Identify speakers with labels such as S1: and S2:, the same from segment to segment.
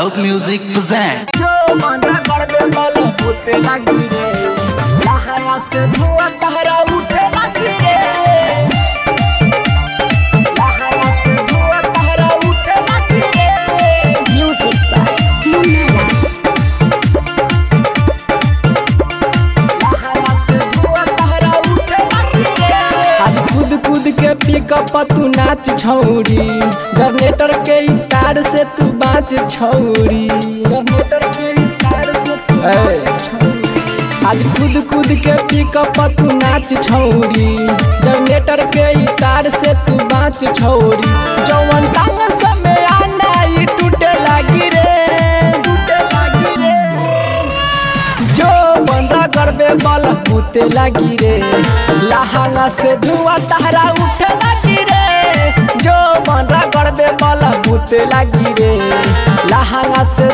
S1: Love music present pickup तू नाच छौरी। जनरेटर के तार से तू बाँच छौरी। तू आज कूद कूद के पिकअप तू नाच छौरी। जनरेटर के तार से तू बाँच छौरी। जवन टांग समय आना ई टूटे लागी रे। टूटे लागी रे। जो बंदा करबे बल होते लगी रे। लहाना से धुआँ तहरा उठे लगी रे जो बंदा करबे मुते लगी रे। लहंगा से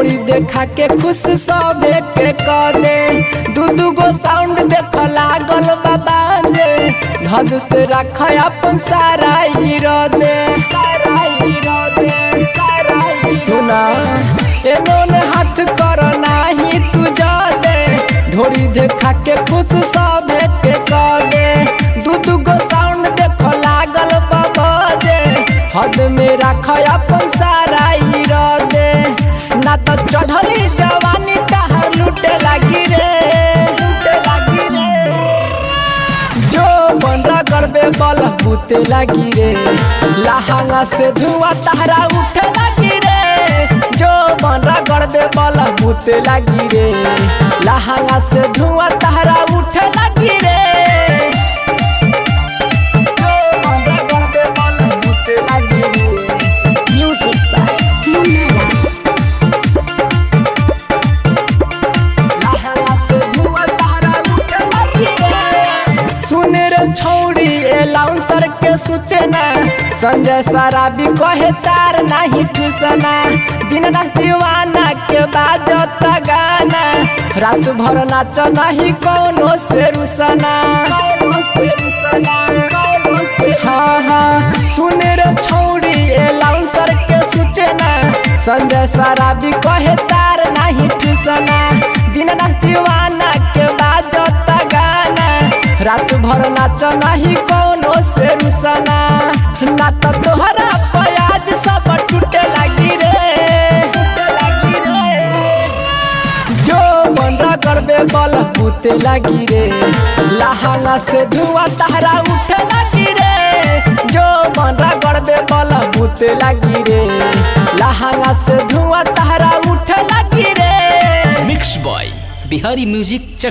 S1: ढोरी देखा के खुश सबे के क दे दू दू गो साउंड देख लागल बाबा जे। धद से रख अपन सारा हीरो दे सारा हीरो दे सारा सुना एने ओने हाथ कर नाही तू जा दे ढोरी देखा के खुश सबे के क दे दू दू गो साउंड देख लागल बाबा जे। हद में रख अपन सारा हीरो दे ना तो चढ़ली जवानी तहर लूटे लगी रे करबे बल रे लहंगा से धुआँ तहरा उठे लगी रे। जो बंदा करबे बल होते लगी रे लहंगा से धुआँ तहरा उठे लगी रे। एलाउंसर के सूचना। संजय सराबी कहे तार नहीं ठुसना। रात दीवाना के बाजत गाना। रात भर नाच नहीं कौनो से रुसना। कौनो से रुसना, कौनो से हाँ हाँ सुन रे छौरी एलाउंसर के सूचना। संजय सराबी कहे तार रात भर नाच नहीं कौनो से रुसना ना तो तोहरा प्याज सब टूटे लगी रे। जो बंदा करबे बल होते लगी रे। लहाना से धुआँ तहरा उठे लगी रे। जो बंदा करबे बल होते लगी रे। लहाना से धुआँ तहरा उठे लगी रे।
S2: मिक्स बॉय बिहारी म्यूज़िक चक